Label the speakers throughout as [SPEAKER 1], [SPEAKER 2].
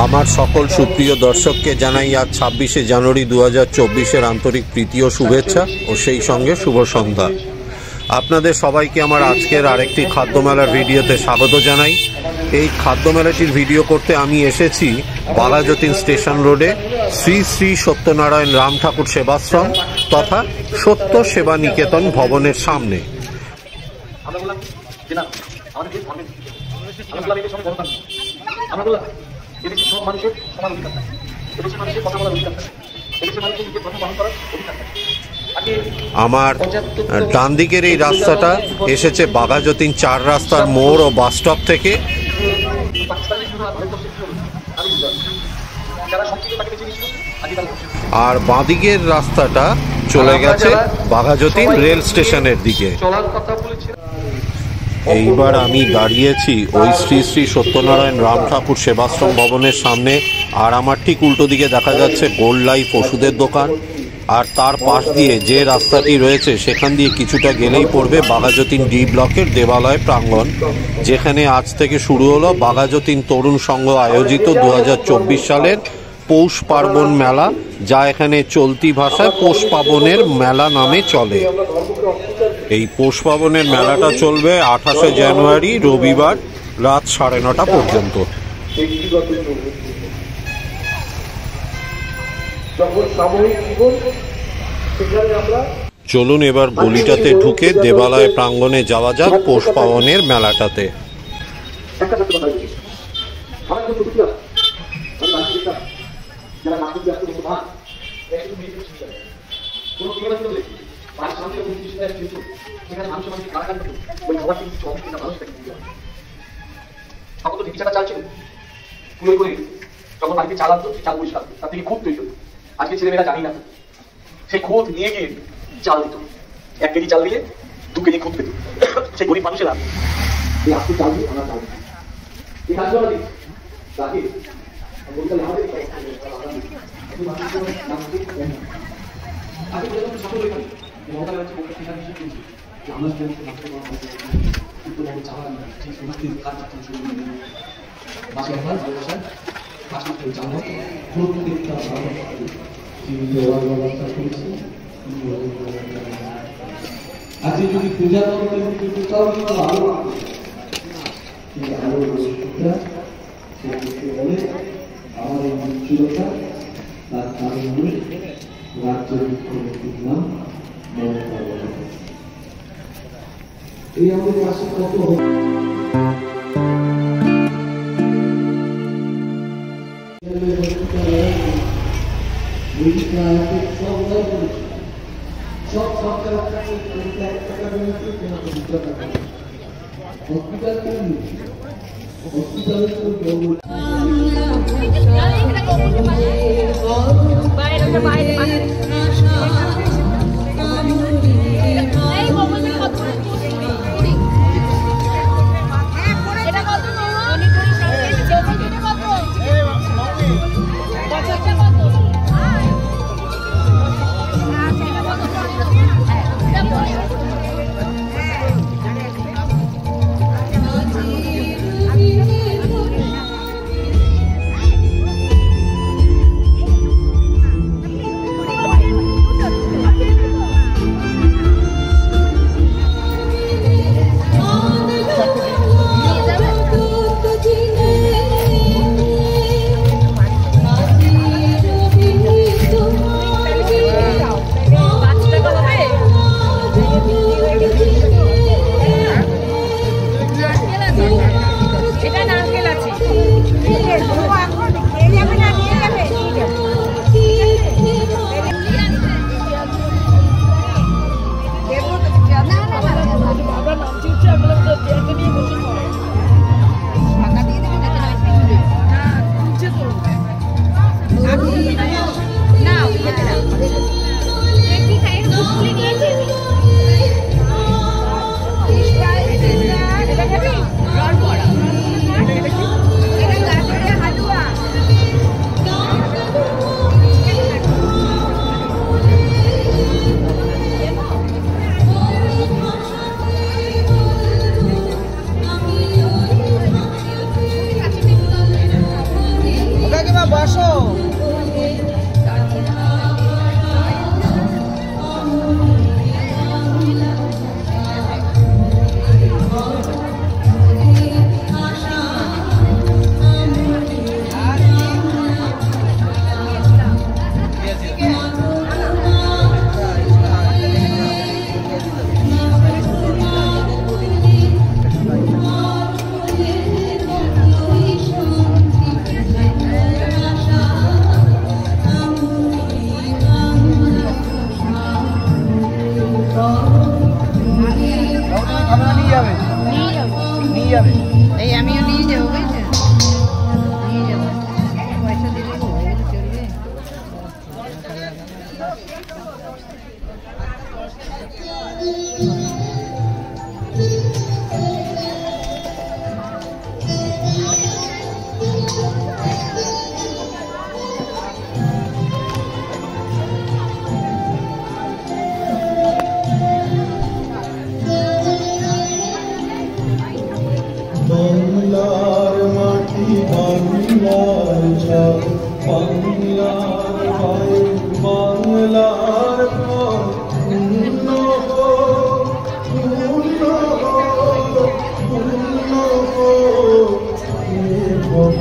[SPEAKER 1] আমার সকল সুপ্রিয় দর্শককে জানাই আজ ছাব্বিশে জানুয়ারি দু হাজার চব্বিশের আন্তরিক প্রীতি ও শুভেচ্ছা ও সেই সঙ্গে শুভ সন্ধ্যা আপনাদের সবাইকে আমার আজকের আরেকটি খাদ্যমেলার ভিডিওতে স্বাগত জানাই এই খাদ্যমেলাটির ভিডিও করতে আমি এসেছি বালাযতীন স্টেশন রোডে শ্রী শ্রী সত্যনারায়ণ রাম ঠাকুর সেবাশ্রম তথা সত্য সেবা নিকেতন ভবনের সামনে
[SPEAKER 2] আমরা বললাম যে না আমাদের দেশ ধর্মের ভিত্তিতে। আমরা বললাম এদের সঙ্গে গণতান্ত্রিক আমরা বললাম এদেশের সব মানুষের সমান অধিকার থাকে? এদেশের মানুষের কথা বলার অধিকার থাকে? এদেশের মানুষের নিজের ধর্ম পালন করার অধিকার থাকে?
[SPEAKER 1] আমার ডান দিকের এই রাস্তাটা এসেছে বাঘাযতীন চার রাস্তার মোড় ও বাস স্টপ থেকে। আর বাঁদিকের রাস্তাটা চলে গেছে বাঘাযতীন রেল স্টেশনের দিকে।
[SPEAKER 2] চলার কথা বলেছিল
[SPEAKER 1] এইবার আমি দাঁড়িয়েছি ওই শ্রী শ্রী সত্যনারায়ণ রাম ঠাকুর সেবাশ্রম ভবনের সামনে, আর আমার ঠিক উল্টো দিকে দেখা যাচ্ছে গোল্ড লাইফ ওষুধের দোকান, আর তার পাশ দিয়ে যে রাস্তাটি রয়েছে সেখান দিয়ে কিছুটা গেলেই পড়বে বাঘাযতীন ডি ব্লকের দেবালয় প্রাঙ্গণ, যেখানে আজ থেকে শুরু হলো বাঘাযতীন তরুণ সংঘ আয়োজিত দু হাজার চব্বিশ সালের পৌষ পার্বণ মেলা, যা এখানে চলতি ভাষায় পৌষ পার্বণের মেলা নামে চলে। এই পৌষ পার্বণের মেলাটা চলবে আঠাশে জানুয়ারি রবিবার রাত সাড়ে নটা পর্যন্ত। চলুন এবার গলিটাতে ঢুকে দেবালয় প্রাঙ্গণে যাওয়া যাক পৌষ পার্বণের মেলাটাতে।
[SPEAKER 2] আসতে তখন তো ঢিকিচাটা চাল ছিল কুলোই করে যখন বাড়িতে চাল আনতো সেই চাল পরিষ্কার। তার থেকে খুব তৈরি আজকে ছেলেমেয়েরা জানি না সেই খোঁজ নিয়ে গিয়ে চাল দিত এক কেজি চাল দিলে দু কেজি খুঁত পেত সেই গরিব মানুষেরা এই আজকে চাল দিয়ে আমরা চাল এই আমরা দিই। তাকে আমাদের মমতা ব্যানার্জি বলতে ঠিক আছে, কিন্তু যে আমরা যদি মানুষকে কোনো মানুষ কিন্তু বলতে চাওয়া না, ঠিক সমস্ত কাজ শুরু করে দিল। বাসে ব্যবসায় কাজ। আজকে যদি পূজা কিন্তু চাও কিন্তু নাম মমতা বন্দ্যোপাধ্যায় এই আমাদের পাশে কত সব সরকার হসপিটাল
[SPEAKER 3] বাইরে বাইরে বাইরে এই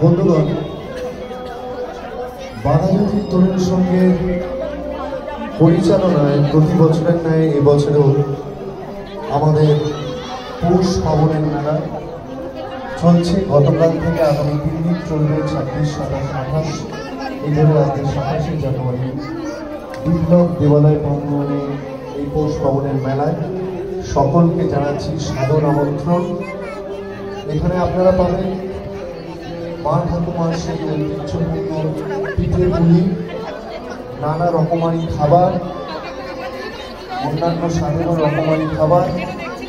[SPEAKER 4] বন্ধুগণ বাধাজ্যোতি তরুণ সঙ্গের পরিচালনায়, প্রতি বছরের ন্যায় এবছরেও আমাদের পৌষ পাবনের মেলা চলছে। গতকাল থেকে আগামী তিন দিন চলবে ছাব্বিশ, সাতাশ, আঠাশ এই ধরে আজকে সাতাশে জানুয়ারি। বিপ্লব দেবালয় প্রাঙ্গণে এই পৌষ পাবনের মেলায় সকলকে জানাচ্ছি সাদর আমন্ত্রণ। এখানে আপনারা পাবেন মা ঠাকুমার সেই ঐতিহ্যপূর্ণ পিঠে পুলি নানা রকমারি খাবার, অন্যান্য স্বাধীন রকমারি খাবার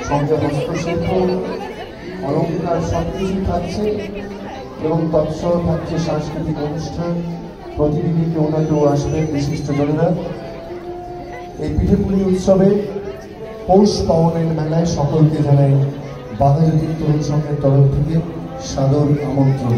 [SPEAKER 4] সঙ্গে হস্তশিল্প অলঙ্কার সব কিছু থাকছে এবং তৎসহ থাকছে সাংস্কৃতিক অনুষ্ঠান। প্রতিনিধি কেউ না কেউ আসবেন বিশিষ্ট জনেরা। এই পিঠেপুলি উৎসবে পৌষ পাওনের মেলায় সকলকে জানাই বাঘাজ্যোতি তরুণ সংঘের তরফ থেকে সাদর আমন্ত্রণ।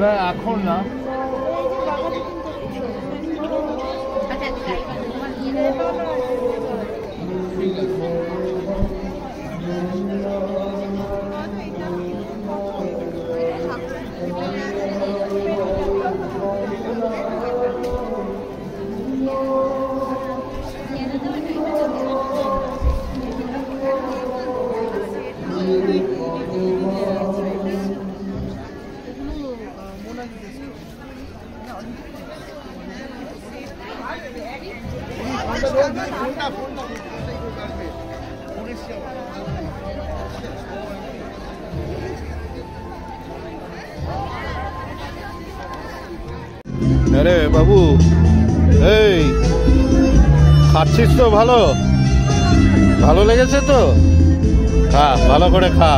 [SPEAKER 5] না এখন না
[SPEAKER 3] আচ্ছা
[SPEAKER 1] এই খাচ্ছিস তো ভালো? ভালো লেগেছে তো? খা ভালো করে খা।